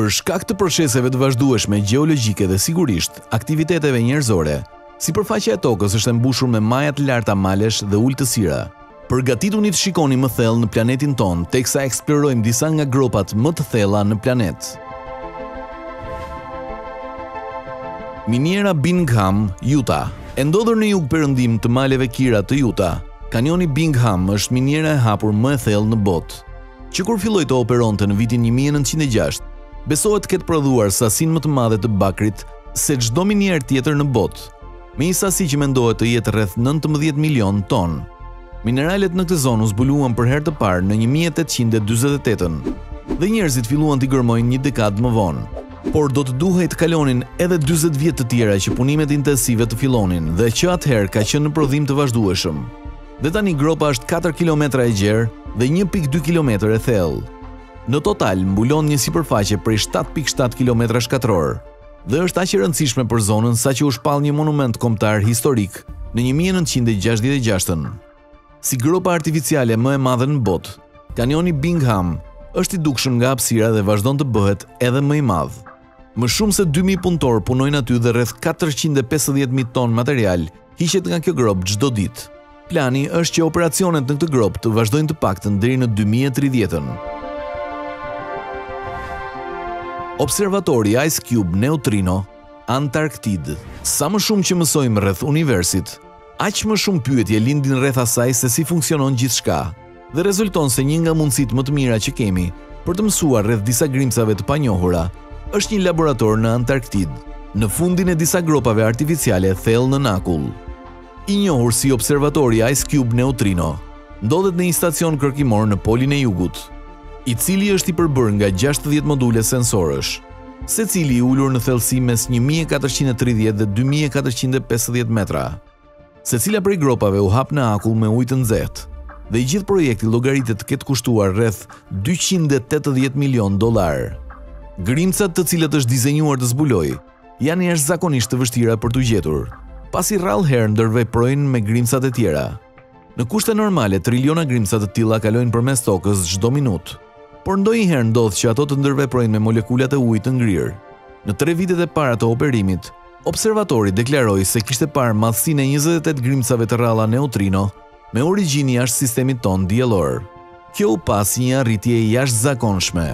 Për shkak të proceseve të vazhdueshme gjeologjike dhe sigurisht aktiviteteve njerëzore, sipërfaqja e Tokës është e mbushur me maja të larta malesh dhe ultësira. Përgatituni të shikoni më thellë në planetin tonë teksa eksplorojmë disa nga gropat më të thella në planet. Miniera Bingham, Utah. E ndodhur në jug-perëndim të maleve Kira të Utah, Kanioni Bingham është miniera e hapur më e thellë në botë. Që kur filloi të operonte në vitin një mijë e nëntëqind e gjashtë, besohet të ketë prodhuar sasinë më të madhe të bakrit se çdo minierë tjetër në botë, me një sasi që mendohet të jetë rreth nëntëmbëdhjetë milionë tonë. Mineralet në këtë zonë u zbuluan për herë të parë në një mijë e tetëqind e dyzet e tetë dhe njerëzit filluan t'i gërmojnë një dekadë më vonë. Por do të duhej të kalonin edhe dyzet vjet të tjera që punimet intensive të fillonin dhe që atëherë ka qenë në prodhim të vazhdueshëm. Dhe tani gropa është katër kilometra e gjerë dhe një pikë dy kilometër e thellë. Në total mbulon një sipërfaqe prej shtatë pikë shtatë kilometrash katror dhe është aq e rëndësishme për zonën sa që u shpall një monument kombëtar historik në një mijë e nëntëqind e gjashtëdhjetë e gjashtën. Si gropa artificiale më e madhe në botë, kanioni Bingham është i dukshëm nga hapësira dhe vazhdon të bëhet edhe më i madh. Më shumë se dy mijë punëtorë punojnë aty dhe rreth katërqind e pesëdhjetë mijë ton material hiqet nga kjo gropë çdo ditë. Plani është që operacionet në këtë gropë të vazhdojnë të paktën deri në dy mijë e tridhjetën. Observatori Ice Cube Neutrino, Antarktidë. Sa më shumë që mësojmë rreth universit, Aq më shumë pyetje lindin rreth asaj se si funksionon gjithçka, dhe rezulton se një nga mundësitë më të mira që kemi për të mësuar rreth disa grimcave të panjohura është një laborator në Antarktidë, në fundin e disa gropave artificiale thellë nën akull. I njohur si Observatori Ice Cube Neutrino, ndodhet në një stacion kërkimor në Polin e Jugut, i cili është i përbërë nga gjashtëdhjetë module sensorësh. secili i ulur në thellësi mes një mijë e katërqind e tridhjetë dhe dy mijë e katërqind e pesëdhjetë metra. Secila prej gropave u hap në akull me ujë të nxehtë dhe i gjithë projekti llogaritet të ketë kushtuar rreth dyqind e tetëdhjetë milionë dollarë. Grimcat të cilat është dizenjuar të zbulojë janë jashtëzakonisht të vështira për t'u gjetur, pasi rrallëherë ndërveprojnë me grimcat e tjera. Në kushte normale, triliona grimca të tilla kalojnë përmes tokës çdo minutë. Por ndonjëherë ndodh që ato të ndërveprojnë me molekulat e ujit të ngrirë. Në tre vitet e para të operimit, observatori deklaroi se kishte parë madhësinë e njëzet e tetë grimcave të rralla neutrino me origjinë jashtë sistemit tonë diellor. Kjo u pa si një arritje e jashtëzakonshme.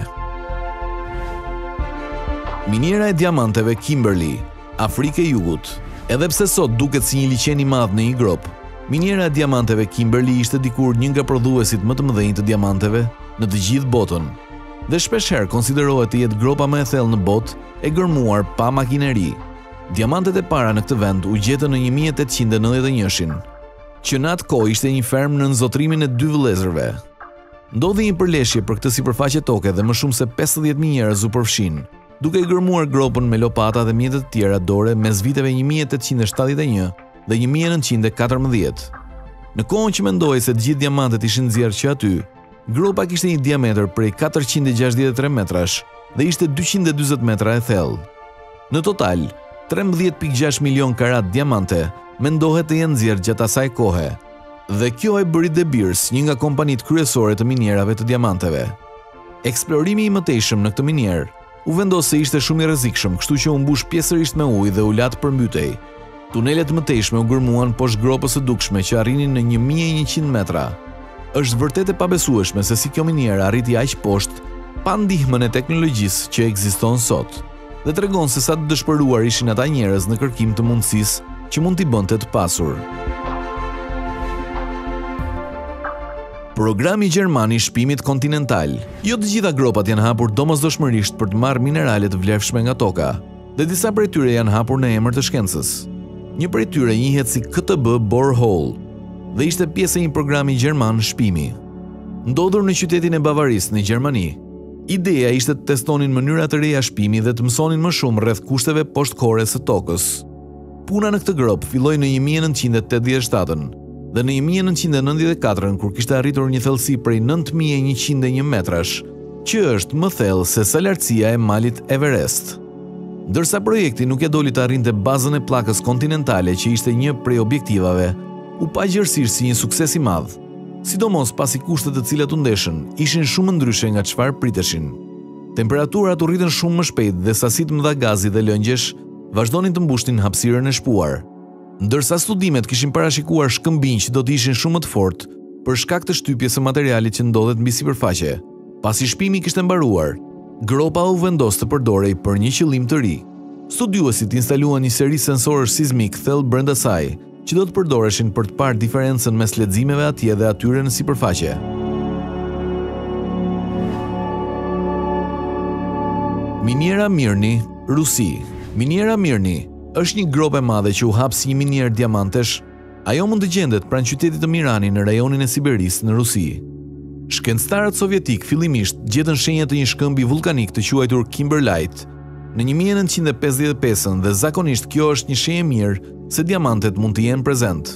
Miniera e diamanteve Kimberley, Afrikë e Jugut. Edhe pse sot duket si një liqen i madh në një gropë, miniera e diamanteve Kimberley ishte dikur një nga prodhuesit më të mëdhenj të diamanteve në të gjithë botën dhe shpeshherë konsiderohet të jetë gropa më e thellë në botë e gërmuar pa makineri. Diamantet e para në këtë vend u gjetën në një mijë e tetëqind e nëntëdhjetë e njëshin. që në atë kohë ishte një fermë nën zotërimin e dy vëllezërve. Ndodhi një përleshje për këtë sipërfaqe toke dhe më shumë se 50.000 njerëz u përfshinë, duke e gërmuar gropën me lopata dhe mjete të tjera dore mes viteve 1871 dhe 1914. Në kohën që mendohej se të gjithë diamantet ishin nxjerrë që aty, Gropa kishte një diametër prej 463 metrash dhe ishte 240 metra e thellë. Në total, 13.6 milion karat diamante mendohet të jenë nxjerrë gjatë asaj kohe, dhe kjo e bëri De Beers një nga kompanitë kryesore të minierave të diamanteve. Eksplorimi i mëtejshëm në këtë minier U vendos se ishte shumë i rrezikshëm, kështu që u mbush pjesërisht me ujë dhe u la të përmbytej. Tunele të mëtejshme u gërmuan poshtë gropës së dukshme që arrinin në 1100 metra. Është vërtet e pabesueshme se si kjo minierë arriti aq poshtë pa ndihmën e teknologjisë që ekziston sot dhe tregon se sa të dëshpëruar ishin ata njerëz në kërkim të mundësisë që mund t'i bënte të pasur. Programi gjerman i shpimit kontinental. Jo të gjitha gropat janë hapur domosdoshmërisht për të marrë minerale të vlefshme nga toka, dhe disa prej tyre janë hapur në emër të shkencës. Një prej tyre njihet si KTB Borehole dhe ishte pjesë e një programi gjerman shpimi. Ndodhur në qytetin e Bavarisë në Gjermani, ideja ishte të testonin mënyra të reja shpimi dhe të mësonin më shumë rreth kushteve poshtë kores së tokës. Puna në këtë gropë filloi në një mijë e nëntëqind e tetëdhjetë e shtatë-ën dhe në një mijë e nëntëqind e nëntëdhjetë e katër-ën kur kishte arritur një thellësi prej nëntë mijë e njëqind e një metrash, që është më thellë se sa lartësia e malit Everest. Ndërsa projekti nuk ia doli të arrinte bazën e pllakës kontinentale që ishte një prej objektivave, u pa gjerësisht si një sukses i madh, sidomos pasi kushtet të cilat u ndeshën ishin shumë ndryshe nga çfarë priteshin. Temperaturat u rritën shumë më shpejt dhe sasi të mëdha gazi dhe lëngjesh vazhdonin të mbushnin hapësirën e shpuar. Ndërsa studimet kishin parashikuar shkëmbinj që do të ishin shumë më të fortë për shkak të shtypjes së materialit që ndodhet mbi sipërfaqe. Pasi shpimi kishte mbaruar, gropa u vendos të përdorej për një qëllim të ri. Studiuesit instaluan një seri sensorësh sizmikë thellë brenda saj, që do të përdoreshin për të parë diferencën mes leximeve atje dhe atyre në sipërfaqe. Miniera Mirni, Rusi. Miniera Mirni është një gropë e madhe që u hap si një minierë diamantesh. Ajo mund të gjendet pranë qytetit të Mirani në rajonin e Siberisë në Rusi. Shkencëtarët sovjetikë fillimisht gjetën shenja të një shkëmbi vullkanik të quajtur Kimberlite në 1955-ën dhe zakonisht kjo është një shenjë e mirë se diamantet mund të jenë prezent.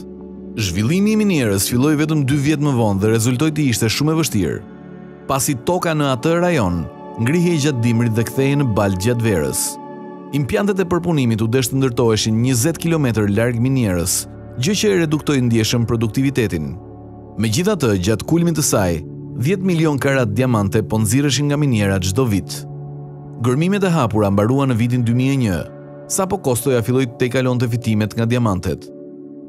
Zhvillimi i minierës filloi vetëm dy vjet më vonë dhe rezultoi të ishte shumë e vështirë, pasi toka në atë rajon ngrihej gjatë dimrit dhe kthehej në baltë gjatë verës. Impiantet e përpunimit u desh të ndërtoheshin njëzet kilometër larg minierës, gjë që e reduktoi ndjeshëm produktivitetin. Megjithatë, gjatë kulmit të saj, dhjetë milionë karatë diamante po nxirreshin nga miniera çdo vit. Gërmimet e hapura mbaruan në vitin dy mijë e një. sapo kostoja filloi të tejkalonte fitimet nga diamantet.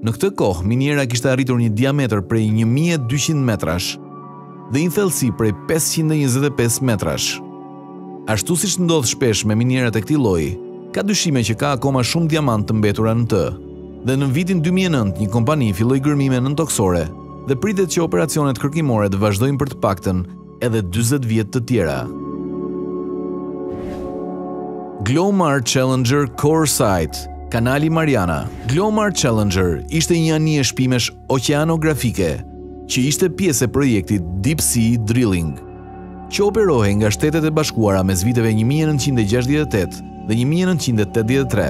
Në këtë kohë, miniera kishte arritur një diametër prej 1200 metrash dhe një thellësi prej 525 metrash. Ashtu siç ndodh shpesh me minierat e këtij lloji, ka dyshime që ka akoma shumë diamant të mbetura në të. Dhe në vitin 2009 një kompani filloi gërmime nëntokësore dhe pritet që operacionet kërkimore të vazhdojnë për të paktën edhe dyzet vjet të tjera. Glomar Challenger Core Site, Kanali Mariana. Glomar Challenger ishte një anije shpimesh oqeanografike, që ishte pjesë e projektit Deep Sea Drilling, që operohej nga Shtetet e Bashkuara mes viteve 1968 dhe 1983.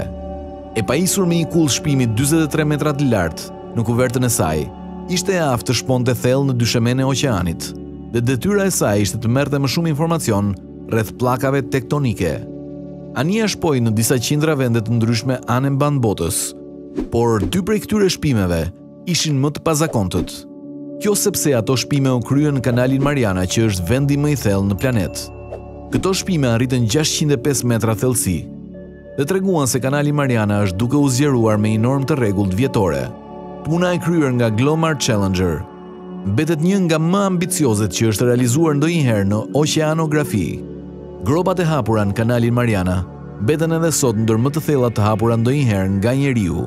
E pajisur me një kullë shpimi 43 metra të lartë, në kuvertën e saj, ishte e aftë të shponte thellë në dyshemenë e oqeanit, dhe detyra e saj ishte të merrte më shumë informacion rreth pllakave tektonike. Anija shpoi në disa qindra vende të ndryshme anembanë botës, por dy prej këtyre shpimeve ishin më të pazakontët. Kjo sepse ato shpime u kryen në kanalin Mariana që është vendi më i thellë në planet. Këto shpime arritën 605 metra thellësi. dhe treguan se kanali Mariana është duke u zgjeruar me një normë të rregullt vjetore. Puna e kryer nga Glomar Challenger mbetet një nga më ambiciozet që është realizuar ndonjëherë në oqeanografi. Gropat e hapura në kanalin Mariana mbeten edhe sot ndër më të thellat të hapura ndonjëherë nga njeriu.